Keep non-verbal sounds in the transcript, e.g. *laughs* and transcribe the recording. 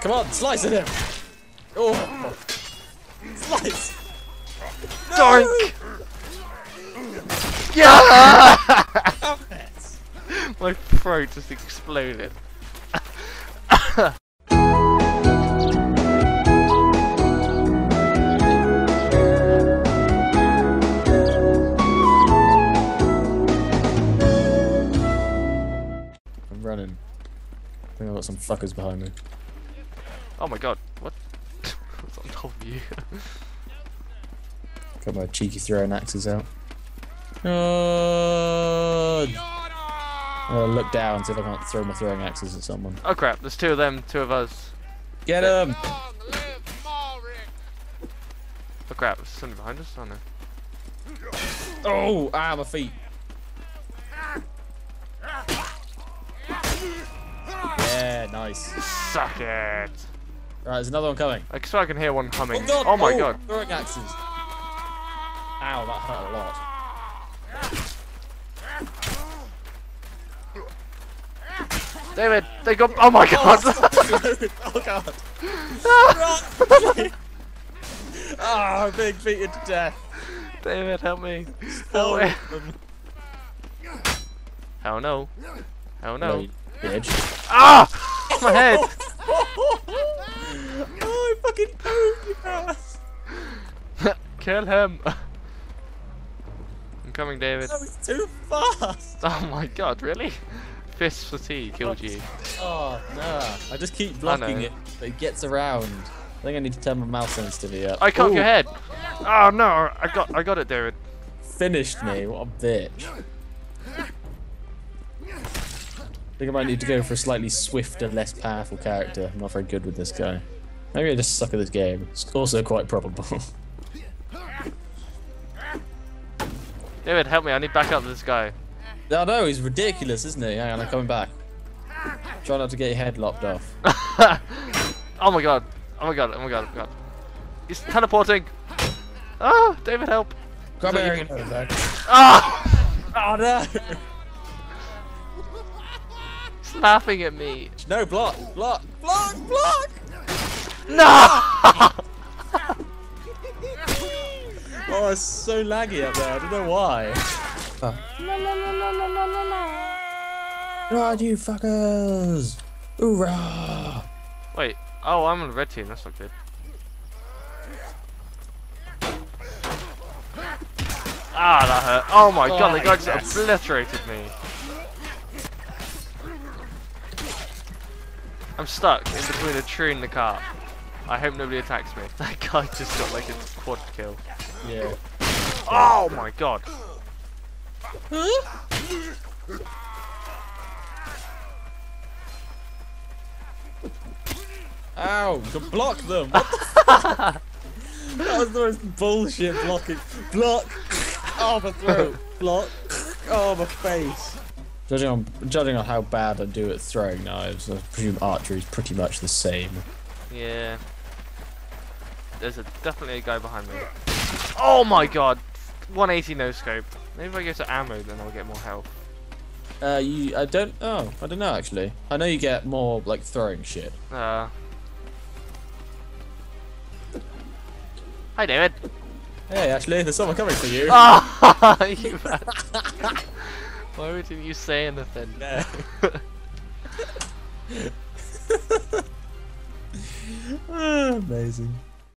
Come on, slice at him. Oh, slice. Doink! Yeah! My throat just exploded. *laughs* got some fuckers behind me. Oh my god, what? *laughs* What's on top of you? *laughs* Got my cheeky throwing axes out. Oh, I'll look down, see if I can't throw my throwing axes at someone. oh crap, there's two of them, two of us. Get him! Oh crap, there's something behind us? Oh no. Oh, ah, my feet. Yeah, nice. Suck it! Right, there's another one coming. I swear I can hear one humming. Oh god! Oh my god. Throwing axes. Ow, that hurt a lot. David, they got. Oh my god! *laughs* oh god. *laughs* Ah, I'm being beaten to death. David, help me. Oh, Help me. Hell no. Hell no. you bitch. Ah! *laughs* My head! *laughs* oh, I fucking moved you ass. *laughs* Kill him! I'm coming, David. That was too fast. Oh my god, really? Fist fatigue killed you. Oh, no. I just keep blocking it, but it gets around. I think I need to turn my mouse sensitivity up. I cocked Ooh, your head! Oh no, I got I got it, David. Finished me. What a bitch. I think I might need to go for a slightly swifter, less powerful character. I'm not very good with this guy. Maybe I just suck at this game. It's also quite probable. *laughs* David, help me, I need backup to this guy. no, know, he's ridiculous, isn't he? Hang on, I'm coming back. Try not to get your head lopped off. *laughs* oh my god. Oh my god, oh my god, oh my god. He's teleporting! Ah, David, help! Come So here, you you know that. Ah! Oh no! *laughs* He's laughing at me. No, block, block, block, block! No! *laughs* Oh, it's so laggy up there. I don't know why. Run, you fuckers! Hoorah! Wait, oh, I'm on the red team, that's not good. Ah, that hurt. Oh my Oh, god, the guy just yes. obliterated me. I'm stuck in between a tree and the car. I hope nobody attacks me. *laughs* That guy just got like a quad kill. Yeah. Oh my god. Ow! You can block them! What the fuck? That was the most bullshit blocking. Block! *laughs* Oh, my throat! Block! Oh, my face! Judging on, judging on how bad I do at throwing knives, I presume archery is pretty much the same. Yeah. There's a, definitely a guy behind me. Oh my god. 180 no scope. Maybe if I go to ammo then I'll get more health. Uh, you, I don't, oh, I don't know actually. I know you get more, like, throwing shit. Uh. Hi David. Hey, actually, there's someone coming for you. Ah, *laughs* you. *laughs* Why didn't you say anything? Ah, *laughs* *laughs* Amazing.